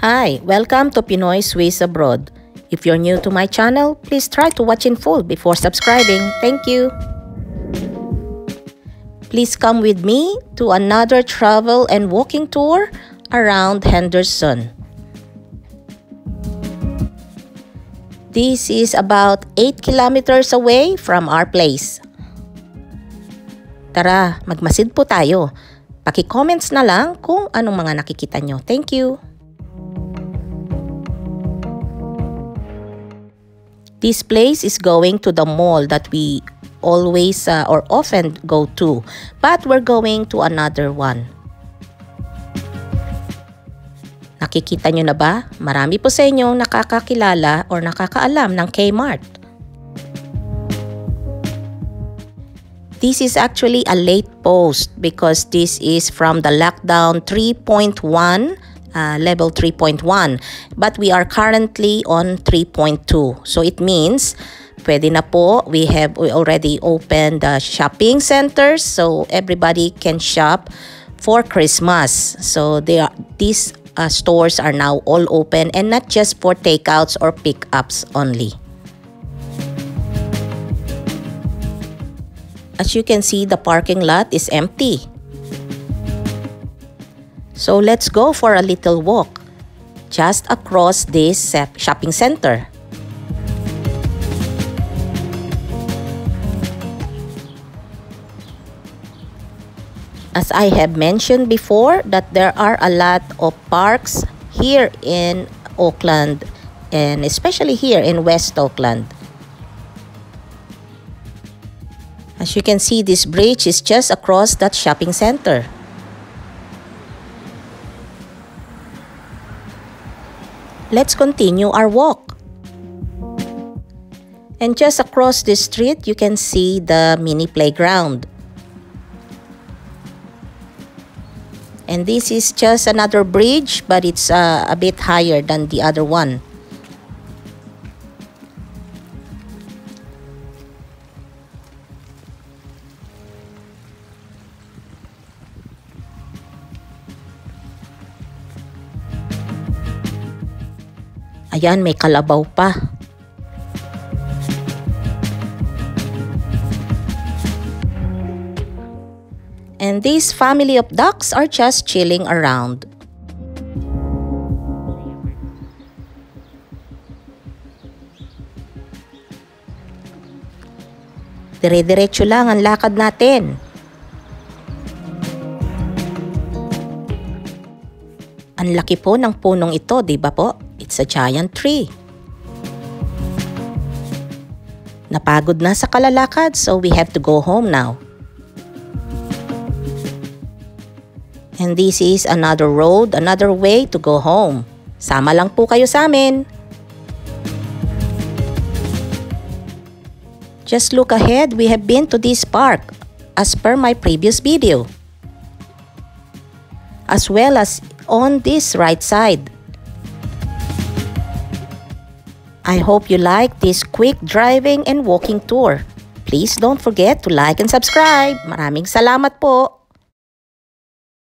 Hi, welcome to Pinoy Swiss Abroad. If you're new to my channel, please try to watch in full before subscribing. Thank you. Please come with me to another travel and walking tour around Henderson. This is about 8 kilometers away from our place. Tara, magmasid po tayo. Paki-comments na lang kung anong mga nakikita nyo. Thank you! This place is going to the mall that we always uh, or often go to, but we're going to another one. Nakikita nyo na ba? Marami po sa inyo nakakakilala or nakakaalam ng Kmart. This is actually a late post because this is from the lockdown 3.1 uh, level 3.1 but we are currently on 3.2 so it means pwede na po we have we already opened the shopping centers so everybody can shop for Christmas. So they are these uh, stores are now all open and not just for takeouts or pickups only. As you can see the parking lot is empty So let's go for a little walk just across this shopping center. As I have mentioned before that there are a lot of parks here in Auckland and especially here in West Auckland. As you can see, this bridge is just across that shopping center. Let's continue our walk. And just across the street, you can see the mini playground. And this is just another bridge, but it's uh, a bit higher than the other one. Ayan, may kalabaw pa. And this family of ducks are just chilling around. Dire-diretso lang ang lakad natin. Ang laki po ng punong ito, di ba po? It's a giant tree. Napagod na sa kalalakad so we have to go home now. And this is another road, another way to go home. Sama lang po kayo sa amin. Just look ahead, we have been to this park as per my previous video. As well as on this right side. I hope you like this quick driving and walking tour. Please don't forget to like and subscribe. Maraming salamat po.